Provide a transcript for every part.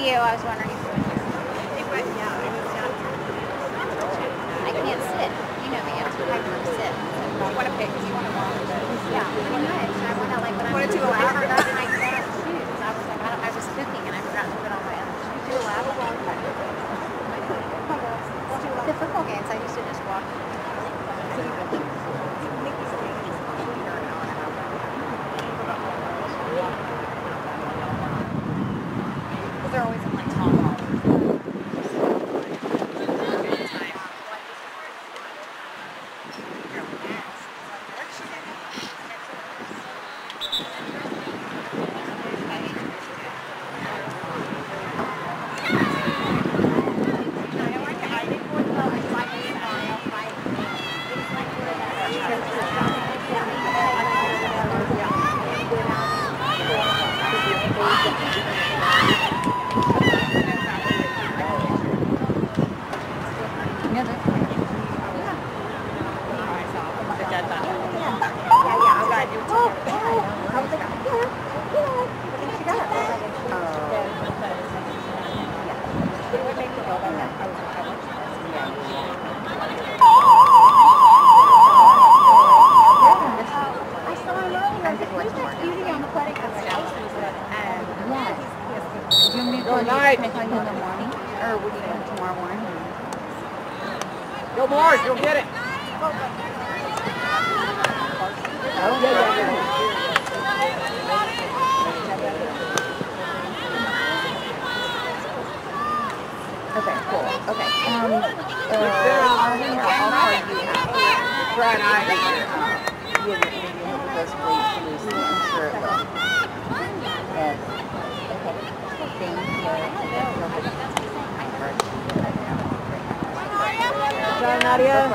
You. I was wondering. John and Nadia? Uh,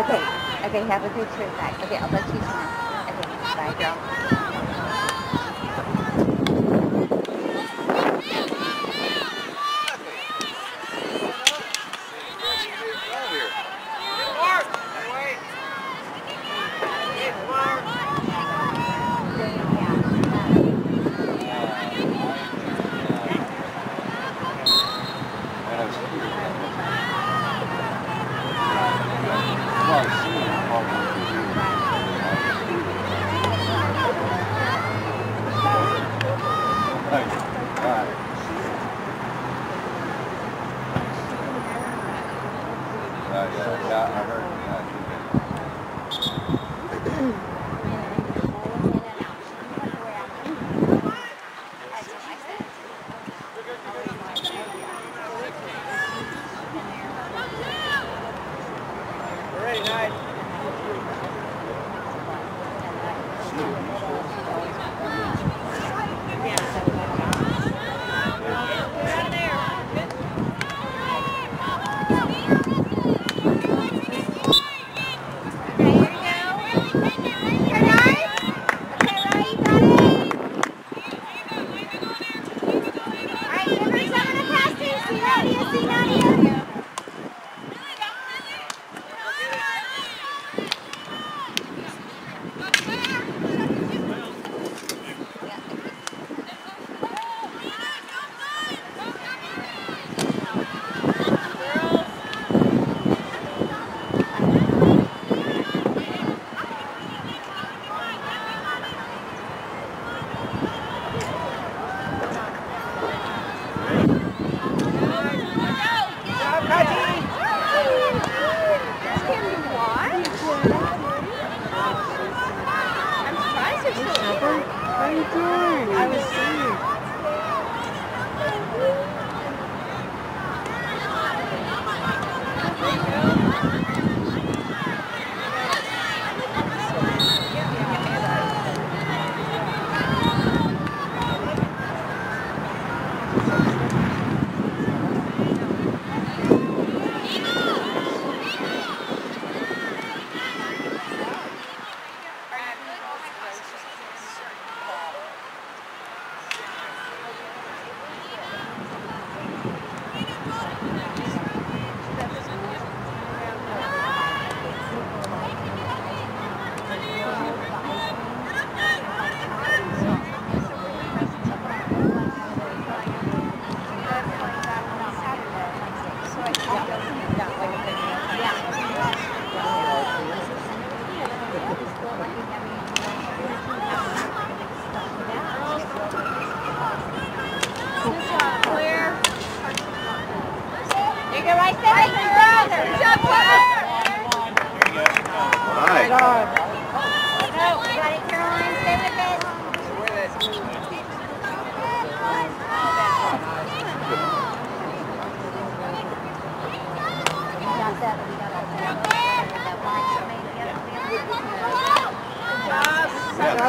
okay, okay, have a good trip back. Okay, I'll let you tomorrow. Okay, bye girl.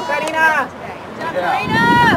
Karina! Karina!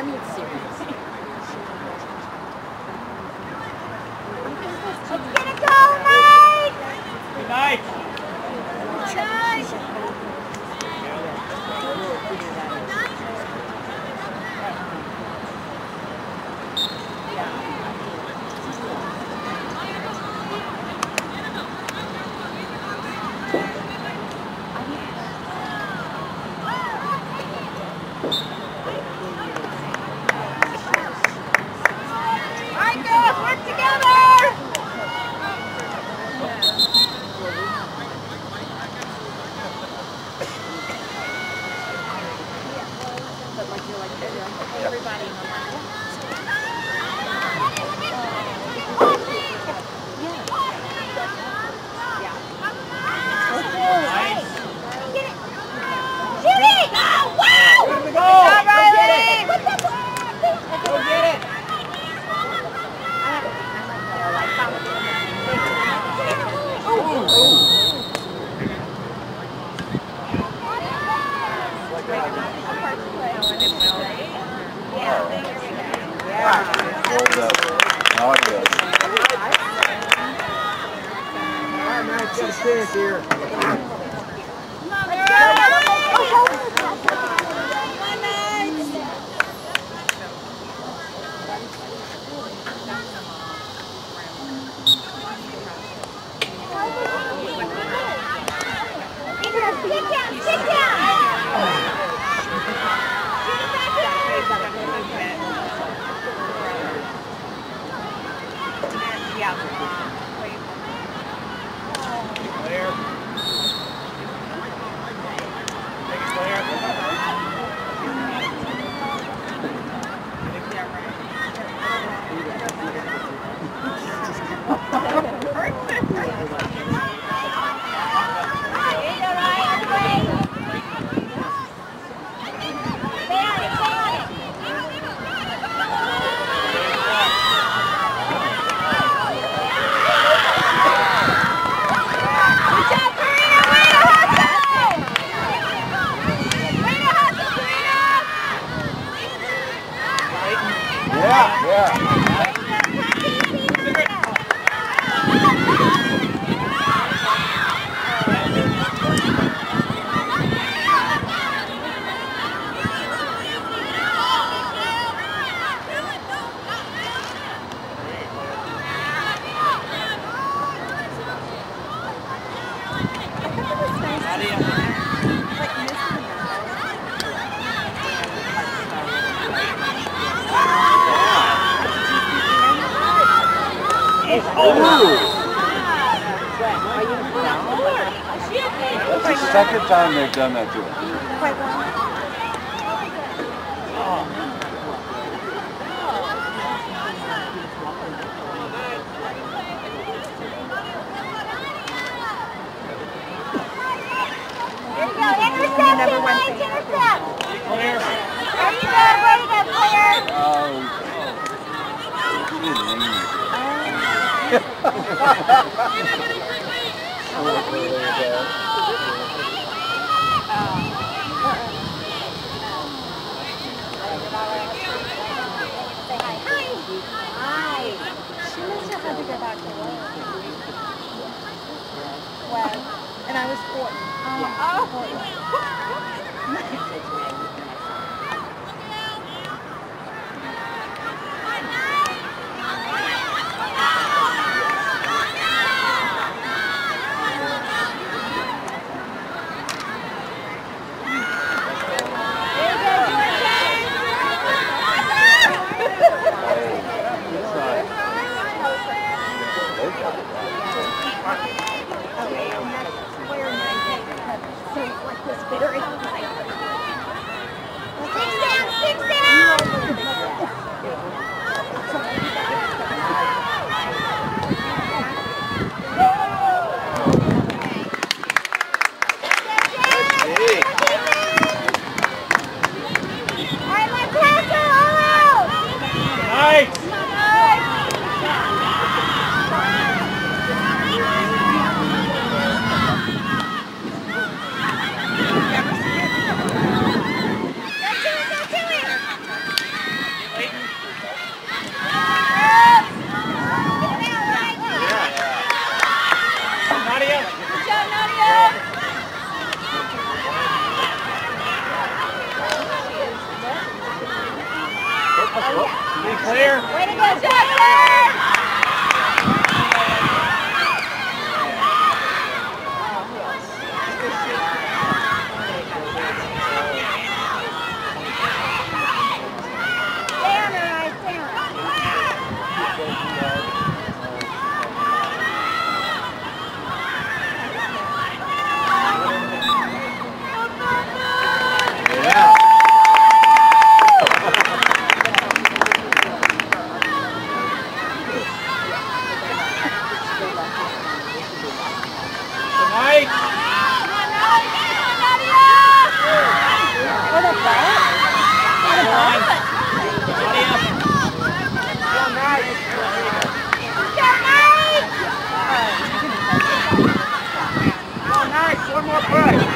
I mean serious. 加那就。and I was four. Yeah. Um, oh. Blake! What! One more.